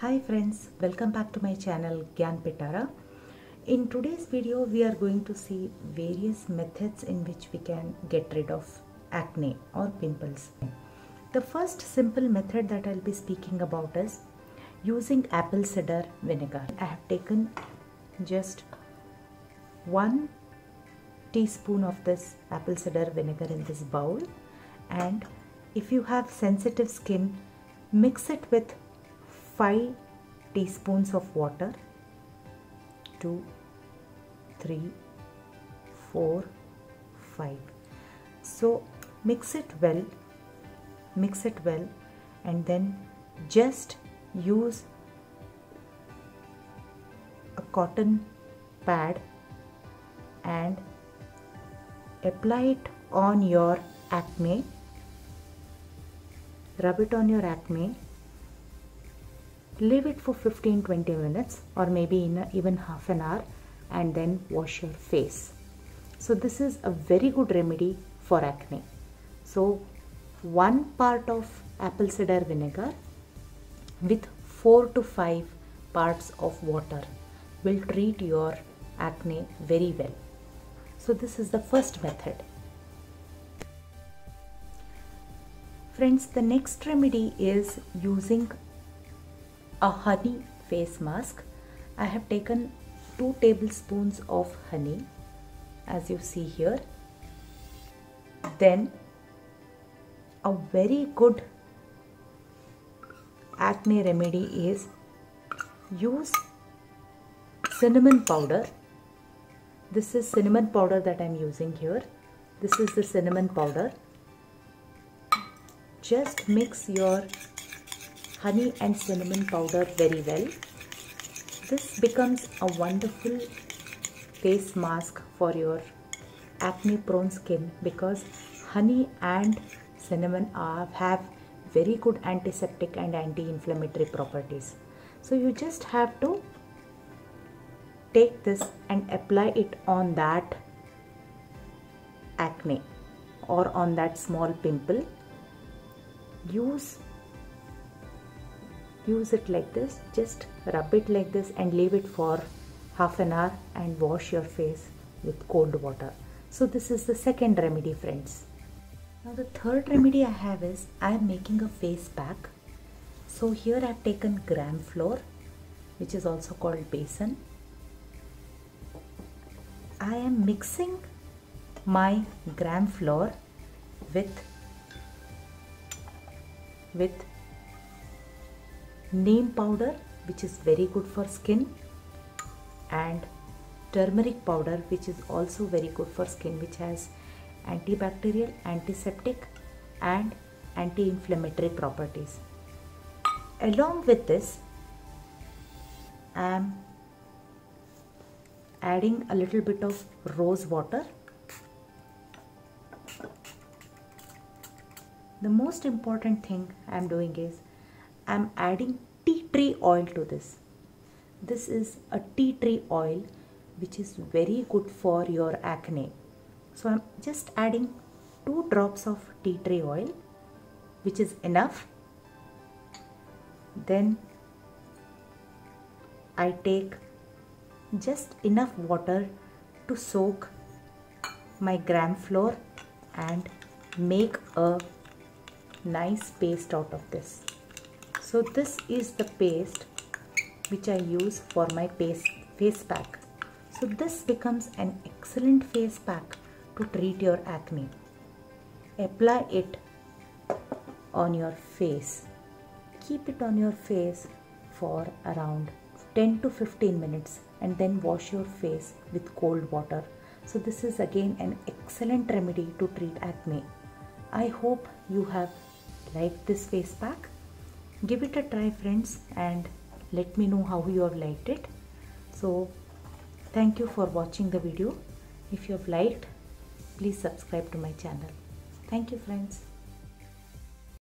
Hi friends, welcome back to my channel Gyaan Pitaara. In today's video, we are going to see various methods in which we can get rid of acne or pimples. The first simple method that I'll be speaking about is using apple cider vinegar. I have taken just one teaspoon of this apple cider vinegar in this bowl and if you have sensitive skin mix it with 5 teaspoons of water. 2 3 4 5 so mix it well mix it well and then just use a cotton pad and apply it on your acne. Rub it on your acne leave it for 15-20 minutes or maybe in a, even half an hour and then wash your face. So this is a very good remedy for acne. So one part of apple cider vinegar with 4 to 5 parts of water will treat your acne very well. So this is the first method. Friends the next remedy is using a honey face mask. I have taken 2 tablespoons of honey as you see here. Then a very good acne remedy is use cinnamon powder. This is cinnamon powder that I am using here. This is the cinnamon powder. Just mix your honey and cinnamon powder very well. This becomes a wonderful face mask for your acne prone skin because honey and cinnamon are, have very good antiseptic and anti-inflammatory properties. So you just have to take this and apply it on that acne or on that small pimple. Use use it like this. Just rub it like this and leave it for half an hour and wash your face with cold water. So this is the second remedy friends. Now the third remedy i have is i am making a face pack. So here i have taken gram flour which is also called besan i am mixing my gram flour with with neem powder which is very good for skin and turmeric powder which is also very good for skin which has antibacterial antiseptic and anti-inflammatory properties. Along with this I am adding a little bit of rose water. The most important thing I am doing is I'm adding tea tree oil to this. This is a tea tree oil which is very good for your acne. So I'm just adding two drops of tea tree oil which is enough. Then I take just enough water to soak my gram flour and make a nice paste out of this so this is the paste which I use for my face, face pack. So this becomes an excellent face pack to treat your acne. Apply it on your face. Keep it on your face for around 10 to 15 minutes and then wash your face with cold water. So this is again an excellent remedy to treat acne. I hope you have liked this face pack give it a try friends and let me know how you have liked it. So thank you for watching the video. If you have liked please subscribe to my channel. Thank you friends